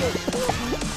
何?